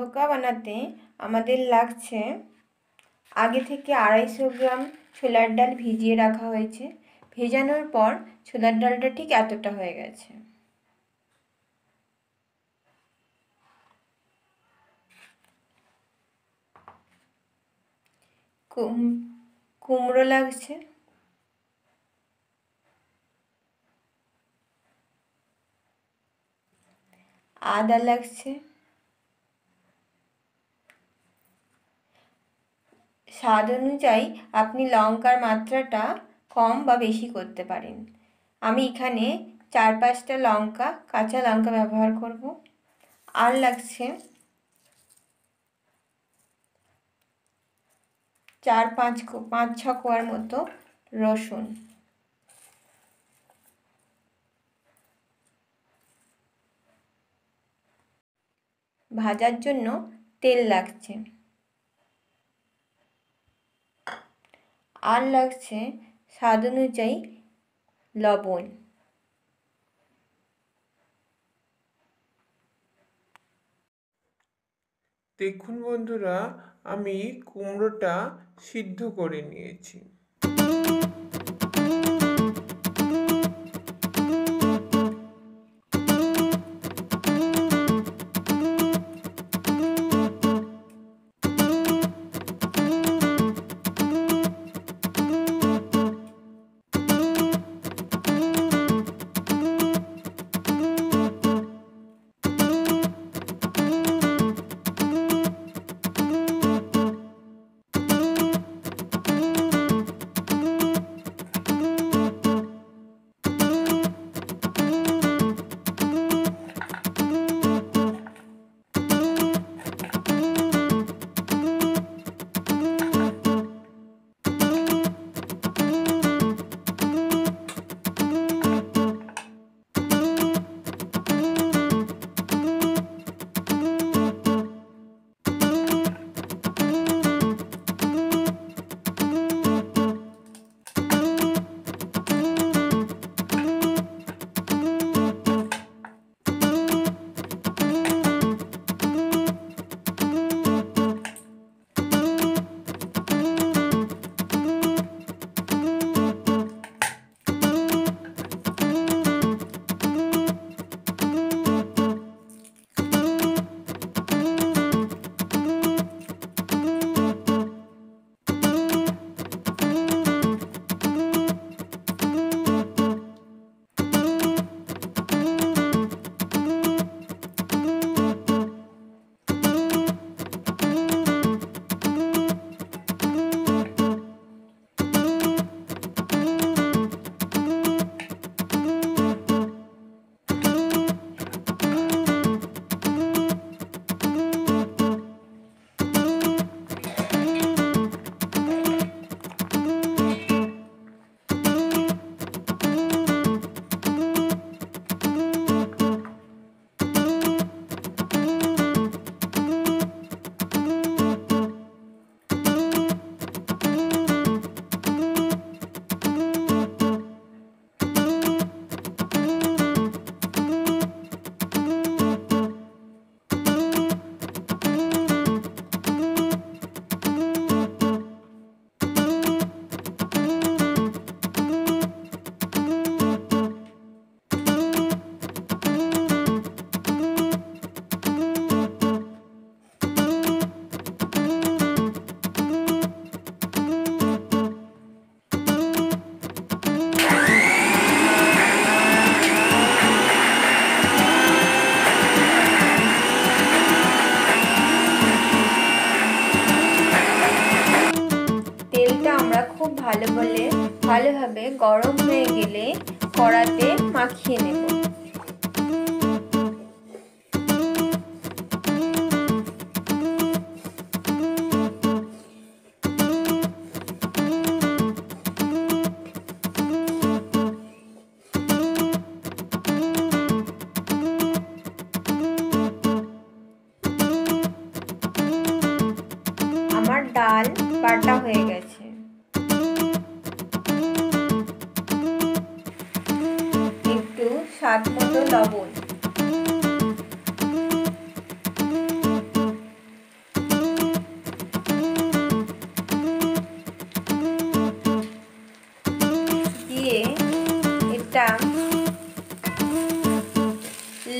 ধোকা বানাতে আমাদের লাগছে। আগে থেকে আড়াইশো গ্রাম ছোলার ডাল ভিজিয়ে রাখা হয়েছে। ভেজানোর পর ছোলার ডালটা ঠিক এতটা হয়ে গেছে। কুমড়ো লাগছে। আদা লাগছে। স্বাদ অনুযায়ী আপনি লঙ্কার মাত্রাটা কম বা বেশি করতে পারেন। আমি এখানে চার পাঁচটা লঙ্কা, কাঁচা লঙ্কা ব্যবহার করব। আর লাগছে চার পাঁচ পাঁচ ছ কোয়ার মতো রসুন। ভাজার জন্য তেল লাগছে। আর লাগছে স্বাদ অনুযায়ী লবণ। দেখুন বন্ধুরা আমি কুমড়োটা সিদ্ধ করে নিয়েছি।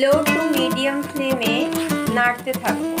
लो टू मीडियम फ्लेम में नाटते थको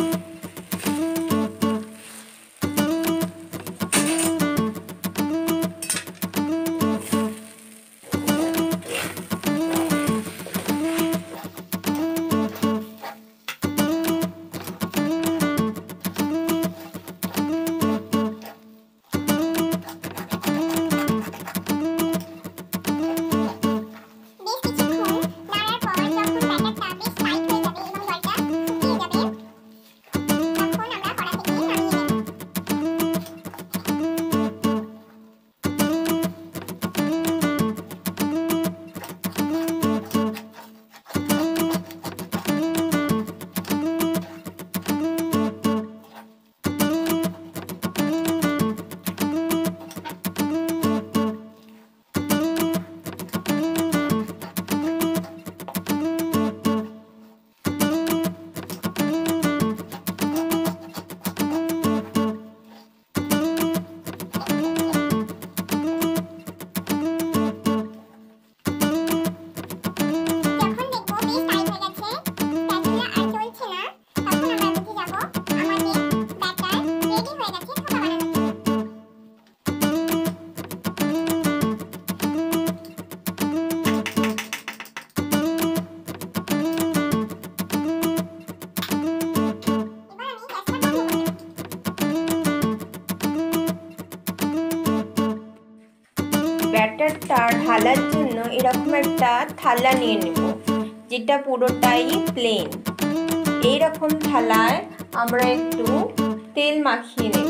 ব্যাটারটা ঢালার জন্য এরকম একটা থালা নিয়ে নেব, যেটা পুরোটাই প্লেন এইরকম থালায় আমরা একটু তেল মাখিয়ে নেব।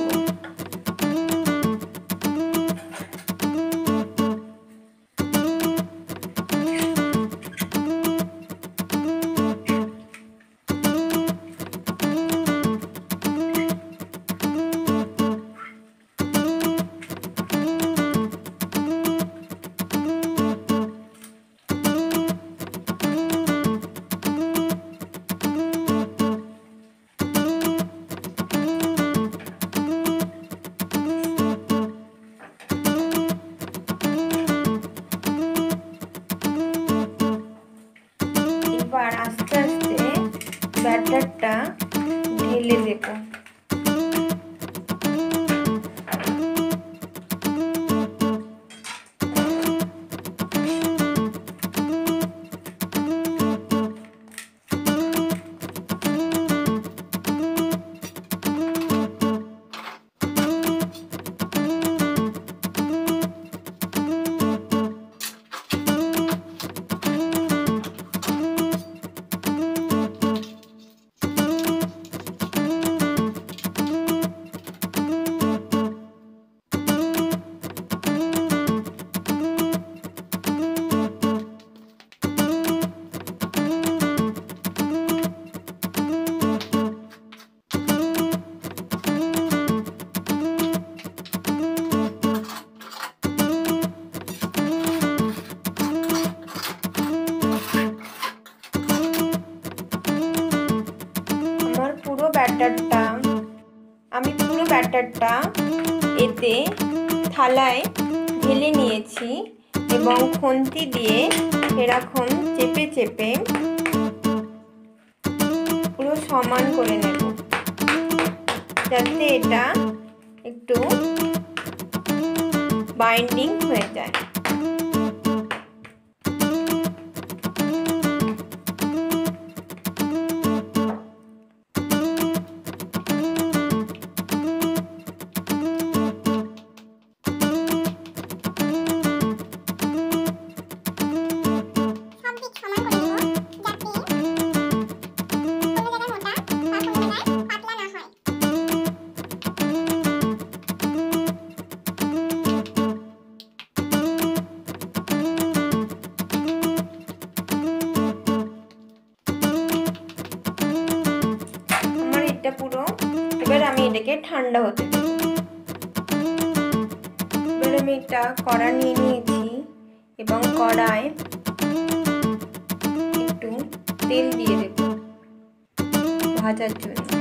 পুরো ব্যাটারটা, আমি পুরো ব্যাটারটা এতে থালায় ঢেলে নিয়েছি এবং খন্তি দিয়ে এরকম চেপে চেপে পুরো সমান করে নেব। যাতে এটা একটু বাইন্ডিং হয়ে যায়। এবার ঠান্ডা হতে এবার আমি এটা কড়া নিয়ে নিয়েছি এবং কড়ায় একটু তেল দিয়ে দেব ভাজার জন্য।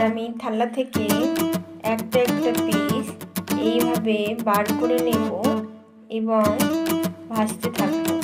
আমি থালা থেকে একটা একটা পিস এইভাবে বার করে নেব এবং ভাজতে থাকব।